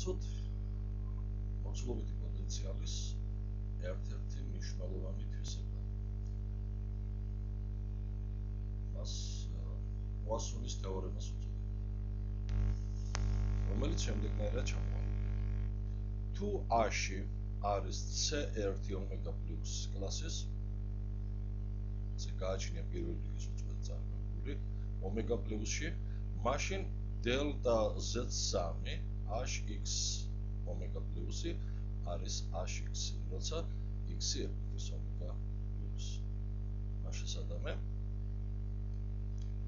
დავამტკიცოთ მოცულობითი პოტენციალის ერთ-ერთი მნიშვნელოვანი თვისება. მას უასუნის თეორემას უწოდებენ. რომელიც შემდეგნაირად ჩამოყალიბდა. თუ A-ში არის C1 ომეგა პლუს კლასის ზე გააჩნია პირველი რიგის უწყვეტ წარმოებული ომეგა პლუსში მაშინ დელტა z3 hx ომეგა პლუსი არის hx როცა x-ი ეკვივის ომეგა პლუს. მაშინ სადამე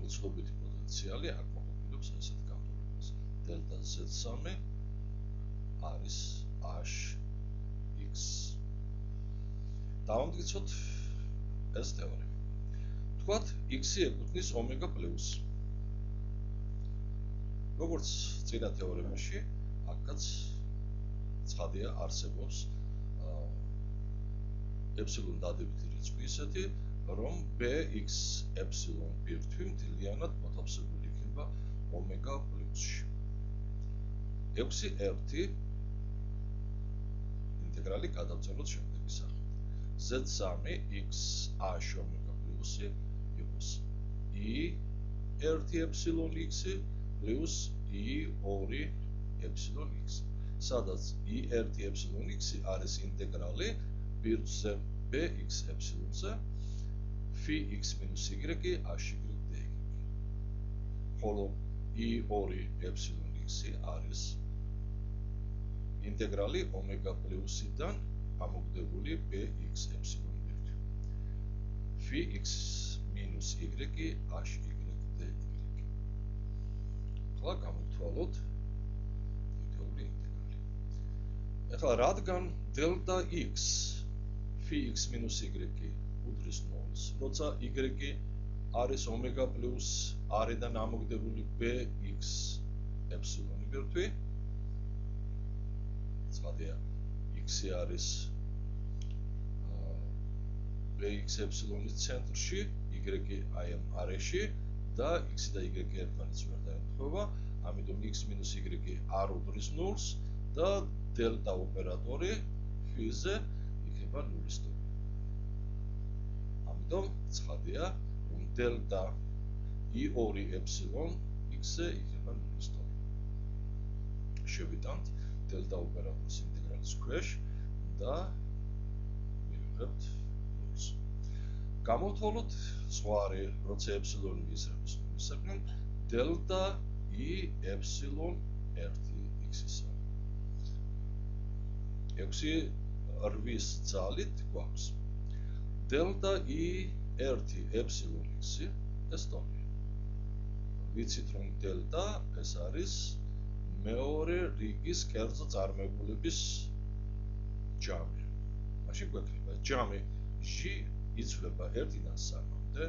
უცნობითი პოტენციალი აკმაყოფილებს ასეთ განტოლებას დელტა z3 არის hx დავამტკიცოთ ეს თეორია. თქვათ x-ი ეკუთვნის ომეგა პლუსს როგორც წინა თეორემაში, აქაც ცხადია არსებობს ეპსილონ დადებითი რიცხვი ისეთი, რომ bx ეპსილონ ბირთვი მთლიანად მოთავსებული იქნება ომეგა პლუსში. 6-1 ინტეგრალი გადავწეროთ შემდეგი სახით. z3 x a-ში ომეგა პლუსი იყოს i 1 ეპსილონ x პლუს i 2 e-x, სადაც e1e-x არის ინტეგრალი ბირთვზე bx ε-ზე phi x-y ahy dy. ხოლო e2e-x არის ინტეგრალი ომეგა პლუსიდან ამოგდებული bx ε-ით. phi x-y ahy dy. ახლა გამოვთვალოთ ახლა რადგან დელტა x phi x - y უდრის 0-ს, როცა y არის ომეგა პლუს r-დან ამოგდებული bx ეფსილონი ბირთვი. ცხადია, x-ი არის bx ეფსილონის ცენტრში, y-ი აი ამ არეში და x და y ერთმანეთს ვერ დაემთხვევა, ამიტომ x - y არ უდრის 0-ს და დელტა ოპერატორი ფიზე იქნება 0-ის ტოლი. ამიტომ ცხადია, რომ დელტა i2 ეფსილონ x-ზე იქნება 0-ის ტოლი. შევიტანთ დელტა ოპერატორის ინტეგრალის ქვეშ და მივიღებთ 0-ს. გამოვთვალოთ ზღვარი, როცა ეფსილონი ისრებს 0-ისაკენ, დელტა i epsilon 1 x-ისა. 6 8-ის ძალით გვაქვს delta i 1 epsilon x-ი ეს ტომი. ვიცით რომ delta ეს არის მეორე რიგის კერძო წარმოებულების ჯამი. მაშინ გვექნება ჯამი g იცვლება 1-დან 3-მდე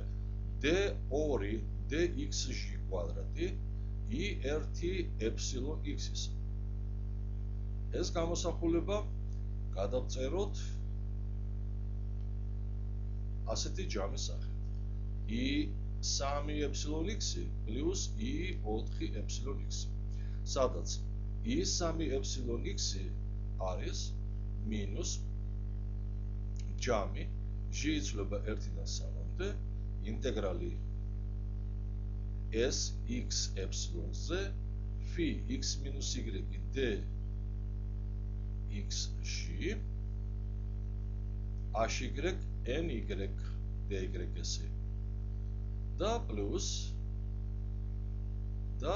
d2 dxg კვადრატი i1 epsilon x-ის. ეს გამოსახულება გადავწეროთ ასეთი ჯამის სახით. i3 epsilon x-ი პლუს i4 epsilon x-ი. სადაც i3 epsilon x-ი არის მინუს ჯამი g იცვლება 1-დან 3-მდე ინტეგრალი s x epsilon-ზე phi x - y d x g h y n y d y s. და პლუს და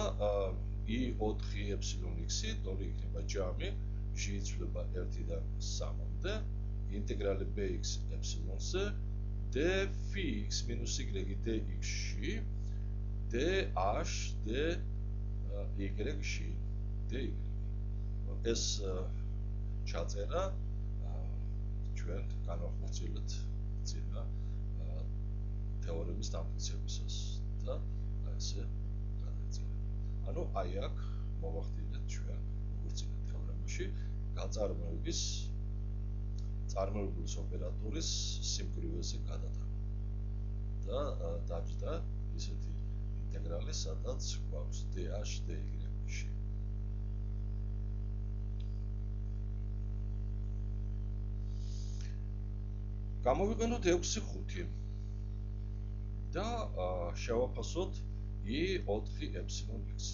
i 4 epsilon x-ი თორე იქნება ჯამი g იცვლება 1-დან 3-მდე ინტეგრალი bx epsilon-ზე d phi x - y d x g d h d y ში d y. ეს ჩაწერა ჩვენ განახორციელეთ ძინა თეორემის დამტკიცებისას და ესე გადაწერა. ანუ აი აქ მოვახდინეთ ჩვენ როგორც ძინა თეორემაში გაწარმოების წარმოებულის ოპერატორის სიმკვრივეზე გადატანა. და დაჯდა ისეთი ინტეგრალი სადაც გვაქვს dh dy-ში. გამოვიყენოთ 6-5 და შევაფასოთ i 4-x.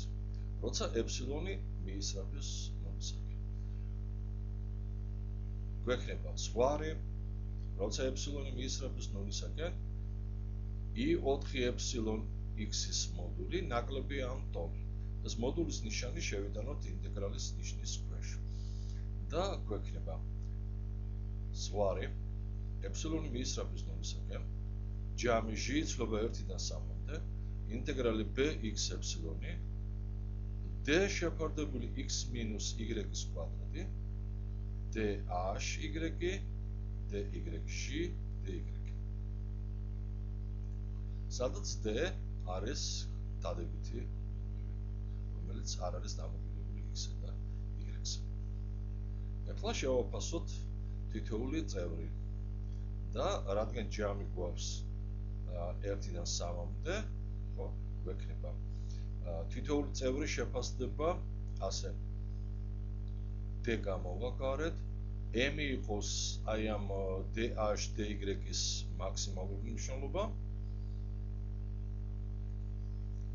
როცა ε მიისრაფოს ნულისაკენ. გვექნება ზღვარი, როცა ε მიისრაფოს ნულისაკენ, i 4-x-ის მოდული ნაკლები ამ ტოლი. ეს მოდულის ნიშანი შევიტანოთ ინტეგრალის ნიშნის ქვეშ. და გვექნება ზღვარი ε მიისრაფოს ნულისაკენ ჯამი ჟ ცლობა 1-დან 3-მდე ინტეგრალი bx epsilon d შეფარდებული x y-ის კვადრატი d h y d y d y სადაც d არის დადებითი რომელიც არ არის დამოკიდებული x-ზე და y-ზე. ახლა შევაფასოთ თითოეული წევრი და რადგან ჯამი გვაქვს 1-დან 3-მდე, ხო, გვექნება. თითოეული წევრი შეფასდება ასე. d გამოვაკარეთ, m იყოს აი ამ dh dy-ის მაქსიმალური მნიშვნელობა.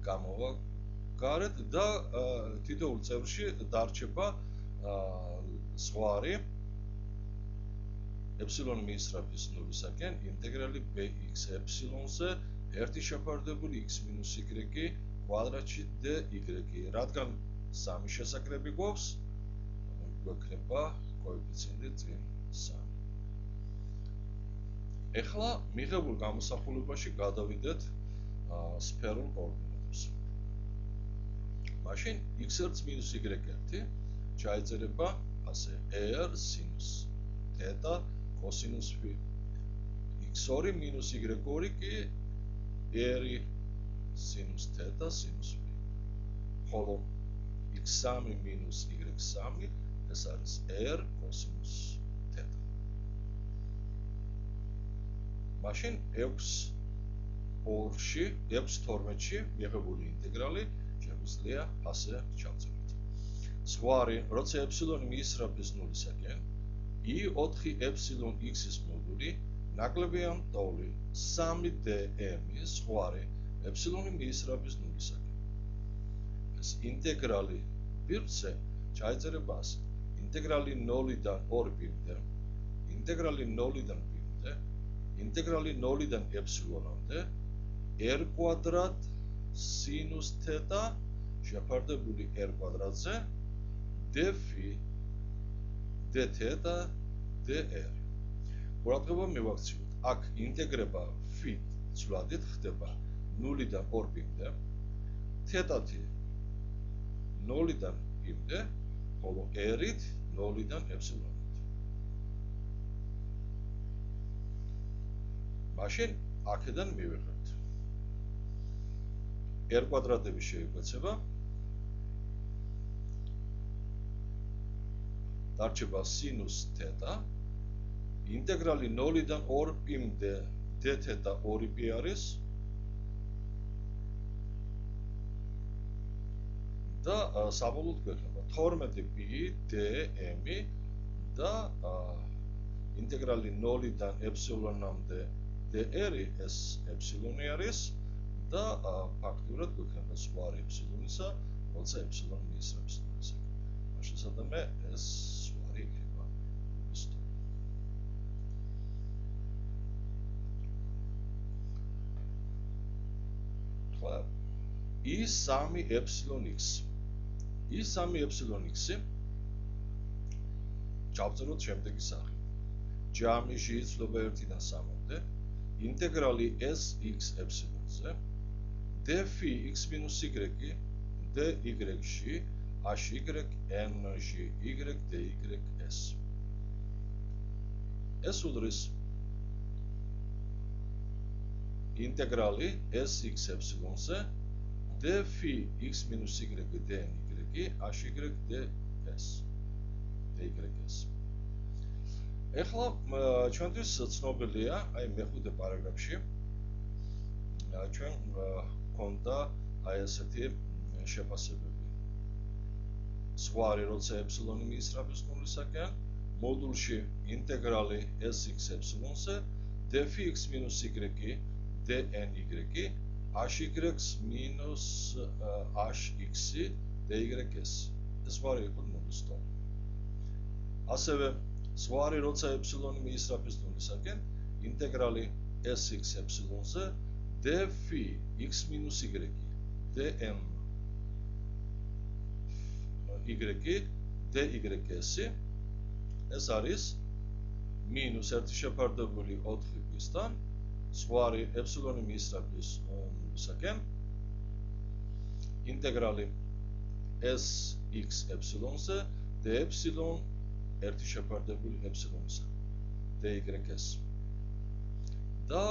გამოვაკარეთ და თითოეულ წევრში დარჩება ზღვარი epsilon მიისრაფის ნულისაკენ ინტეგრალი bx epsilon-ზე 1 შეფარდებული x y კვადრატში dy. რადგან სამი შესაკრები გვაქვს, გვექნება კოეფიციენტი წინ 3. ეხლა მიღებულ გამოსახულებაში გადავიდეთ სფერულ კოორდინატებს. მაშინ x1 y1 ჩაიწერება ასე r sin θ კოსინუს φ. x2 მინუს y2 კი 1 სინუს θ სინუს φ. ხოლო x3 მინუს y3 ეს არის r კოსინუს θ. მაშინ 6 2-ში, 6-12-ში მიღებული ინტეგრალი შეგვიძლია ასე ჩავწეროთ. ზღვარი, როცა ε მიისრაფის 0-ისაკენ, i4εx-ის მოდული ნაკლებია მტოლი 3dm-ის ზღვარი ε მიისრაბის ნულისაკენ. ეს ინტეგრალი ბირთვზე ჩაიწერება ასე: ინტეგრალი 0-დან 2 ბირთვზე, ინტეგრალი 0-დან ბირთვზე, ინტეგრალი 0-დან ε-მდე r კვადრატ სინუს θ შეფარდებული r კვადრატზე დეფი dθ DDR. ყურადღება მივაქციოთ. აქ ინტეგრება fit ცვლადით ხდება 0-დან 2 პიმდე. θ-ი 0-დან პიმდე, ხოლო r-ით 0-დან ε-მდე. მაშინ აქედან მივიღებთ. r კვადრატები შეიკვეცება. დარჩება სინუს θ ინტეგრალი 0-დან 2 პიმდე dθ 2π არის და საბოლოოდ გვექნება 12π dm და ინტეგრალი 0-დან ε-მდე dr ეს ε არის და ფაქტურად გვექნება სვარი ε-ისა, როცა ε-ს ნიშნავს. შესაძლოა ეს მიისრებს ნულს. მაშინ სადამე ეს i3x i3x-ი ჩავწეროთ შემდეგი სახე. ჯამი შეიძლება 1-დან 3-მდე ინტეგრალი s(x) epsilon-ზე dφ x - y dy-ში h y n g y dy s ეს უდრის ინტეგრალი s(x) epsilon-ზე dφ x - y dn y h y ds ds ეხლა ჩვენთვის ცნობილია აი მეხუთე პარაგრაფში ჩვენ გქონდა აი ესეთი შეფასებები. ზღვარი როცა ეფსილონი მიისრაფის ნულისაკენ მოდულში ინტეგრალი sx epsilon-ზე df x - y dny h-y minus hx dys ეს ვარი იყო ტოლი ასევე ზღვარი როცა ეფსილონი მიისრაფის ნულისაკენ ინტეგრალი sx ეფსილონზე df x - y dn y dys ეს არის მინუს 1 შეფარდებული 4 პისთან ზღვარი ეფსილონი მიისრაფის ნულისაკენ ინტეგრალი s x ეფსილონზე d ეფსილონ 1 შეფარდებული ეფსილონისა d y s. და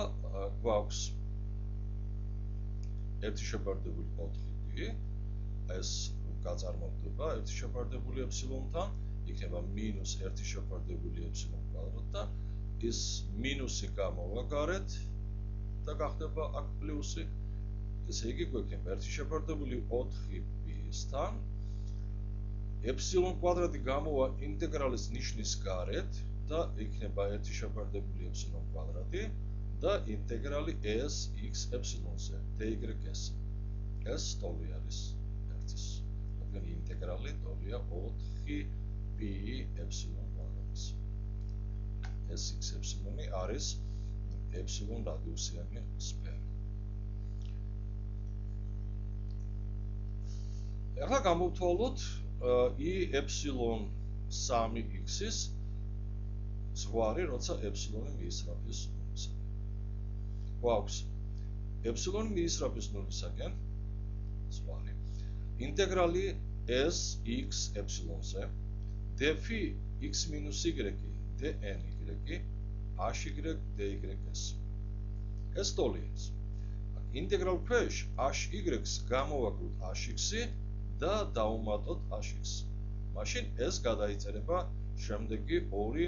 გვაქვს 1 შეფარდებული 4 p ეს გაწარმოდება 1 შეფარდებული ეფსილონთან იქნება -1 შეფარდებული ეფსილონ კვადრატთან ის მინუსი გამოვა გარეთ და გახდება აქ პლუსი. ესე იგი გვექნება 1 შეფარდებული 4p-სთან ეფსილონ კვადრატი გამოვა ინტეგრალის ნიშნის გარეთ და იქნება 1 შეფარდებული ეფსილონ კვადრატი და ინტეგრალი s x ეფსილონზე dy-s ეს ტოლი არის ერთის. მაგრამ ინტეგრალი ტოლია 4 p epsilon კვადრატის. ეს x epsilon-ი არის epsilon რადიუსიანი სფერო. ახლა გამოვთვალოთ i epsilon 3x-ის ზღვარი, როცა epsilon-ი მიისრაფის ნულისაკენ. გვაქვს epsilon-ი მიისრაფის ნულისაკენ ზღვარი. ინტეგრალი s x epsilon-ზე df x - y dn y hy dys ეს ტოლია ინტეგრალ ქვეშ hy-ს გამოვაკლოთ hx-ი და დაუმატოთ hx მაშინ ეს გადაიწერება შემდეგი ორი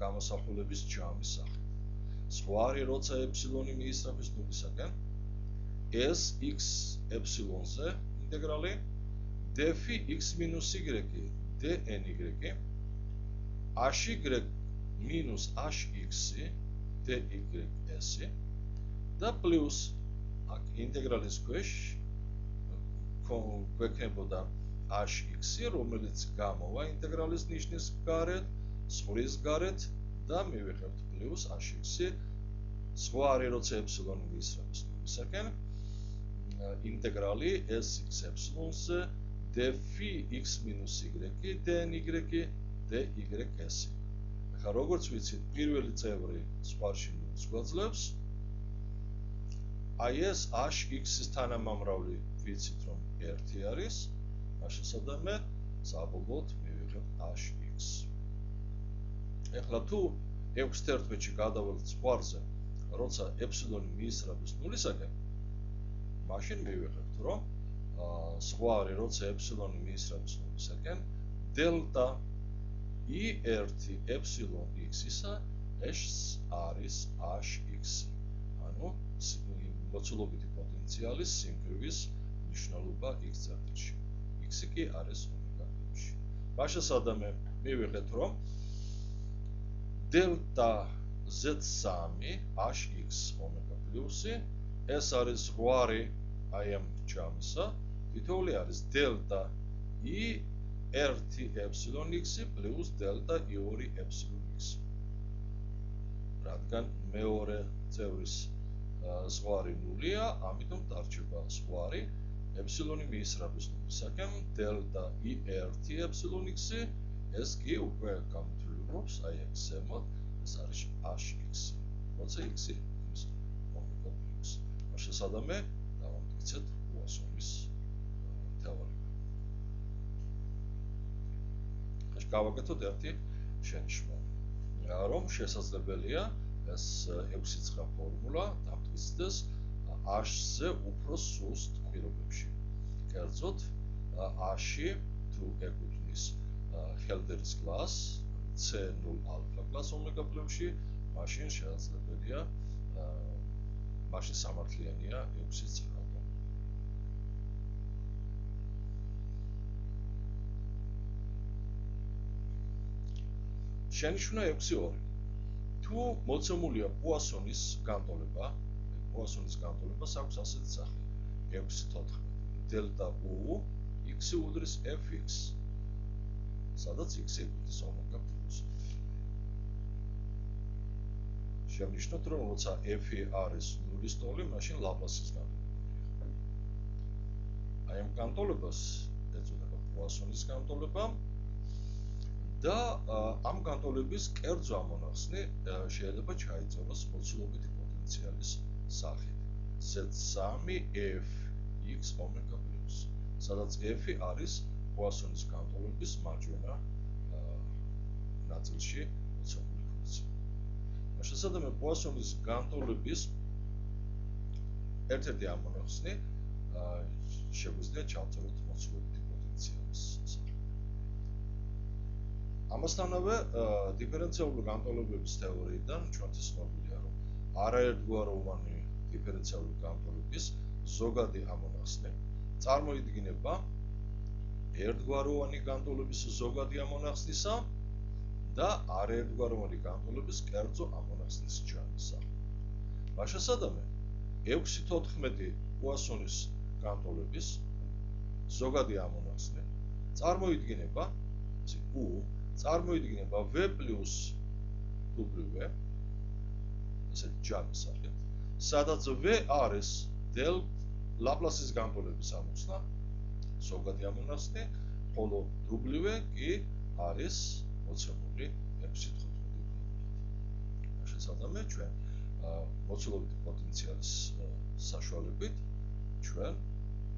გამოსახულების ჯამის სახით. ზღვარი როცა ეფსილონი მიისწრაფის ნულისაკენ? s x ეფსილონზე ინტეგრალი df x - y dny hy minus hx dys და პლუს აქ ინტეგრალის ქვეშ გვექნებოდა hx რომელიც გამოვა ინტეგრალის ნიშნის გარეთ ზღვის გარეთ და მივიღებთ პლუს hx ზღვარი როცა ეფსილონი მისრებს ისაკენ ინტეგრალი sx ეფსილონზე df x - y dny ახლა როგორც ვიცით, პირველი წევრი სპარში გვაძლევს აი ეს hx-ის თანამამრავლი ვიცით რომ 1 არის, მაშინ სადამე საბოლოოდ მივიღებ hx. ახლა თუ 6-11-ში გადავალთ სპარზე, როცა ეფსილონი მიისრებს ნულისაკენ, მაშინ მივიღებთ რომ ზღვარი როცა ეფსილონი მიისრებს ნულისაკენ დელტა i1 ეფსილონ x-ისა ეს არის hx ანუ მოცულობითი პოტენციალის სიმკვრივის მნიშვნელობა x წერტილში x კი არის ომეგა პლუსში მაშინ სადამე მივიღეთ რომ დელტა z3 hx ომეგა პლუსი ეს არის ზღვარი აი ამ ჯამსა. თითოეული არის დელტა i 1 epsilon x პლუს დელტა i2 epsilon x. რადგან მეორე წევრის ზღვარი ნულია, ამიტომ დარჩება ზღვარი epsilon-ი მიისრაფის ნულისაკენ დელტა i1 epsilon x ეს კი უკვე გამოთვლილობს აი ეს ზემოთ ეს არის hx. როცა x ის x. მაშინ სადამე დავამტკიცეთ უასონის გავაკეთოთ ერთი შენიშვნა. რომ შესაძლებელია ეს 6 ცხრა ფორმულა დამტკიცდეს h-ზე უფრო სუსტ პირობებში. კერძოდ h-ი თუ ეკუთვნის ჰელდერის კლას c0 ალფა კლას ომეგა პლუსში, მაშინ შესაძლებელია მაშინ სამართლიანია 6 ცხრა შენიშნა 6-2. თუ მოცემულია პუასონის განტოლება, პუასონის განტოლებას აქვს ასეთი სახე: 6-14 დელტა u x უდრის fx სადაც x უდრის ომეგა პლუს შემნიშნოთ რომ როცა f არის 0-ის ტოლი, მაშინ ლაპლასის განტოლება. აი ამ განტოლებას ეწოდება პუასონის განტოლება. და ამ განტოლების კერძო ამონახსნი შეიძლება ჩაიწეროს მოცულობითი პოტენციალის სახით. Z3f x ომეგა პლუს. სადაც f არის პუასონის განტოლების მარჯვენა ნაწილში მოცულობითი ფუნქცია. შესაძლოა პუასონის განტოლების ერთ-ერთი ამონახსნი შეგვიძლია ჩავწეროთ მოცულობითი ამასთანავე დიფერენციალური განტოლებების თეორიიდან ჩვენთვის ცნობილია რომ არაერთგვაროვანი დიფერენციალური განტოლების ზოგადი ამონახსნე წარმოიდგინება ერთგვაროვანი განტოლების ზოგადი ამონახსნისა და არაერთგვაროვანი განტოლების კერძო ამონახსნის ჯანისა. მაშასადამე 6-14 პუასონის განტოლების ზოგადი ამონახსნე წარმოიდგინება ესე u წარმოიდგინება v + w ესე ჯამის სახით სადაც v არის დელ ლაპლასის განტოლების ამოცნა ზოგადი ამონახსნი ხოლო w კი არის მოცემული 6.15 შესაძლოა ჩვენ მოცულობითი პოტენციალის საშუალებით. ჩვენ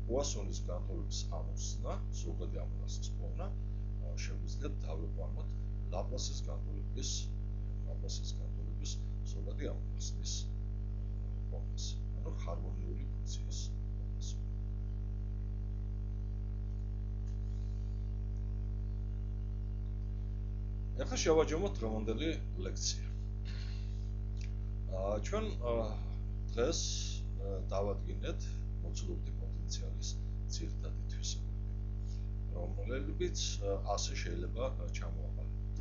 პუასონის განტოლების ამოცნა ზოგადი ამონახსნის პოვნა შეგვიძლია დავიყვანოთ ლაპლასის განტოლების ლაპლასის განტოლების ზოგადი ამოცნის ფონქციის ანუ ჰარმონიული ფუნქციის ფონქციის ახლა შევაჯამოთ დღევანდელი ლექცია. აა ჩვენ დღეს დავადგინეთ მოცულობითი პოტენციალის ძირითადი რომლებიც ასე შეიძლება ჩამოაყალიბოთ.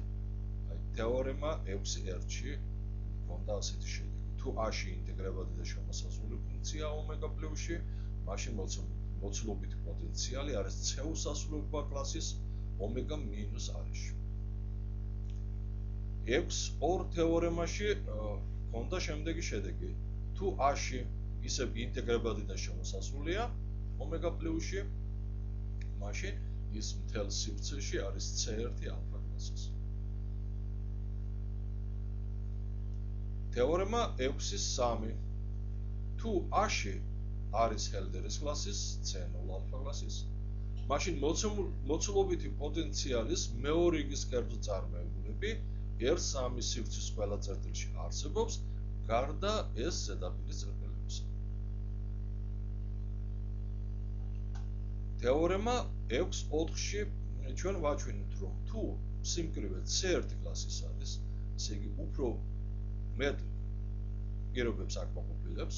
აი თეორემა 6R-ში მქონდა ასეთი შედეგი. თუ A-ში ინტეგრებადი და შემოსაზღვრული ფუნქცია ომეგა პლუსში, მაშინ მოცულობითი პოტენციალი არის C-ს ასრულება კლასის ომეგა მინუს R-ში. 6-2 თეორემაში მქონდა შემდეგი შედეგი. თუ A-ში ისევ ინტეგრებადი და შემოსაზღვრულია ომეგა პლუსში, მაშინ ის მთელ სივრცეში არის C1 ალფა კლასის. თეორემა 6-3 თუ A-ში არის ჰელდერის კლასის C0 ალფა კლასის, მაშინ მოცულობითი პოტენციალის მეორე რიგის კერძო წარმოებულები R3 სივრცის ყველა წერტილში არსებობს, გარდა ეს ზედაპირის წერტილებისა. თეორემა 6-4-ში ჩვენ ვაჩვენებთ, რომ თუ სიმკვრივე C1 კლასის არის, ესე იგი უფრო მეტ პირობებს აკმაყოფილებს,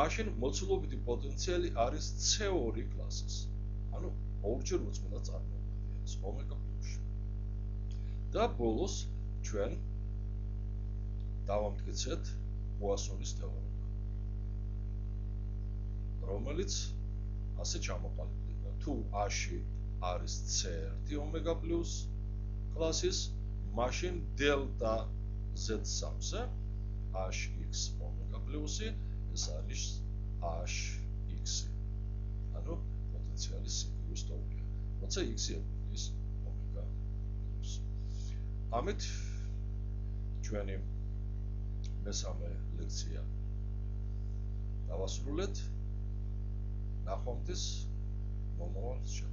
მაშინ მოცულობითი პოტენციალი არის C2 კლასის. ანუ ორჯერ უწმედა წარმოებადია ეს ომეგა პლუსში. და ბოლოს ჩვენ დავამტკიცეთ პუასონის თეორემა. რომელიც ასე ჩამოყალიბდა თუ A-ში არის C1 ომეგა პლუს კლასის, მაშინ დელტა Z3-ზე HX ომეგა პლუსი ეს არის HX. ანუ პოტენციალის სიგურის ტოლია. როცა X-ი არის ომეგა პლუს. ამით ჩვენი მესამე ლექცია დავასრულეთ. Nachhaltig, Moment,